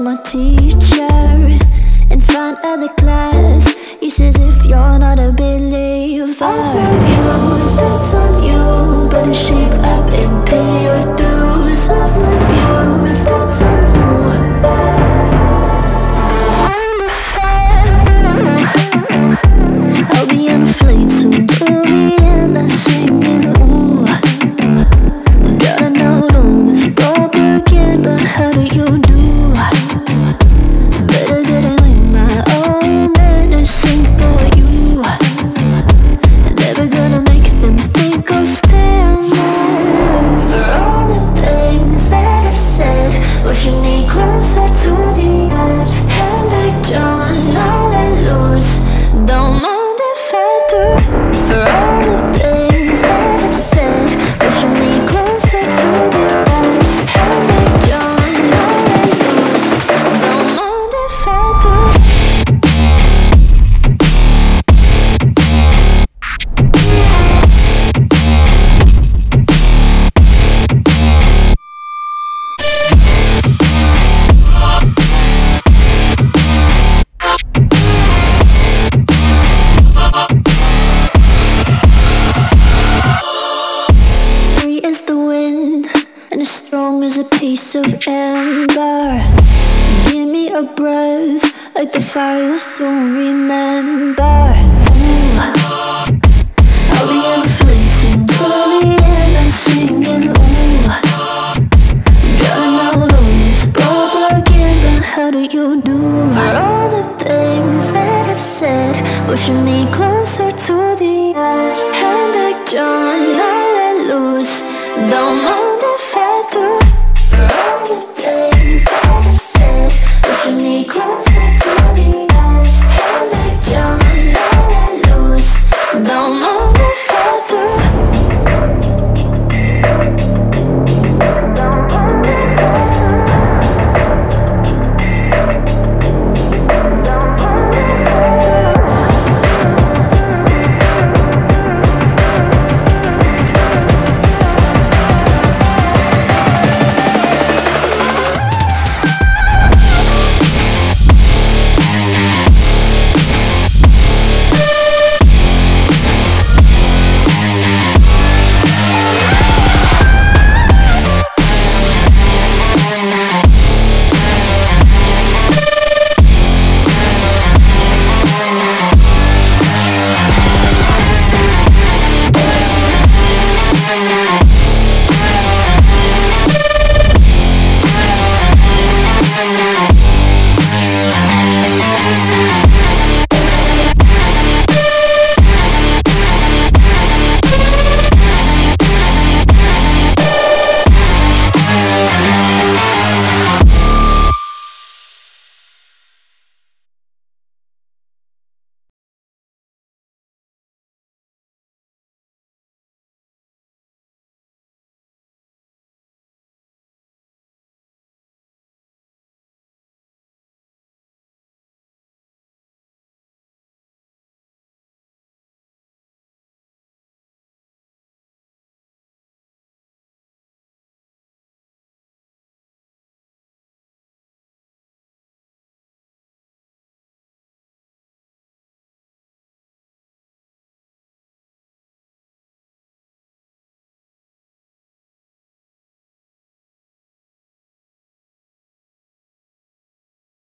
teacher in front of the class. He says, If you're not a believer, love you, that's on you. breath like the fire you'll remember. Ooh. I'll be on the fleets and and I'm singing. Ooh, drowning all alone, this propaganda. How do you do? For all the things that I've said, pushing me closer to the edge. Hand like John, I let loose. Don't know.